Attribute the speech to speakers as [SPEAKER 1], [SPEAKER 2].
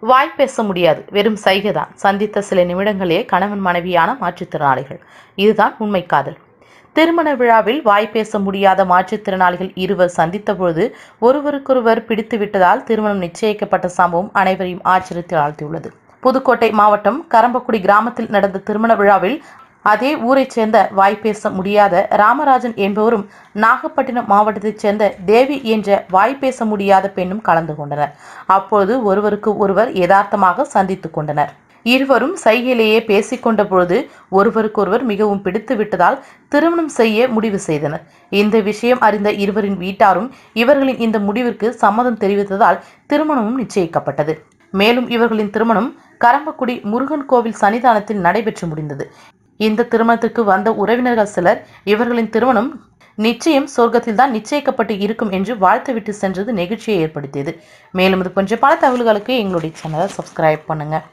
[SPEAKER 1] வாய் பேச முடியாது. வெறும் சைகைதான் சந்தித்த சில நிமிடங்களே கணவன் மனைவியான மாற்றுத்திறனாளிகள். இதுதான் உண்மை காதல். திருமண விழாவில் வாய் பேச முடியாத மாற்றுத்திறனாளிகள் இருவர் சந்தித்தபோது ஒருவருக்கொருவர் பிடித்து விட்டதால் திருமணம் நிச்சயிக்கப்பட்ட சம்பவம் அனைவரையும் ஆச்சரியத்தில் ஆழ்த்தியுள்ளது. புதுக்கோட்டை மாவட்டம் கரம்பக்குடி கிராமத்தில் நடந்த திருமண விழாவில் அதே ஊரைச் சேர்ந்த வாய் பேச முடியாத ராமராஜன் என்பவரும் நாகப்பட்டினம் மாவட்டத்தைச் சேர்ந்த தேவி என்ற வாய் பேச முடியாத பெண்ணும் கலந்து கொண்டனர். அப்பொழுது ஒருவருக்கு ஒருவர் யதார்த்தமாக சந்தித்து கொண்டனர். இருவரும் சைகையிலேயே பேசிக்கொண்ட பொழுது ஒருவருக்கொருவர் மிகவும் பிடித்து விட்டதால் திருமணம் செய்ய முடிவு செய்தனர். இந்த விஷயம் அறிந்த இருவரின் வீட்டாரும் இவர்களின் இந்த முடிவிற்கு சம்மதம் தெரிவித்ததால் திருமணமும் நிச்சயிக்கப்பட்டது. மேலும் இவர்களின் திருமணம் கரம்பக்குடி முருகன் கோவில் சன்னிதானத்தில் நடைபெற்று முடிந்தது. இந்த திருமணத்திற்கு வந்த உறவினர்கள் சிலர் இவர்களின் திருமணம் நிச்சயம் சொர்க்கத்தில் தான் நிச்சயிக்கப்பட்டு இருக்கும் என்று வாழ்த்து விட்டு சென்றது நெகிழ்ச்சியை ஏற்படுத்தியது. மேலும் இது போன்ற பல தகவல்களுக்கு எங்களுடைய சேனலை சப்ஸ்கிரைப் பண்ணுங்கள்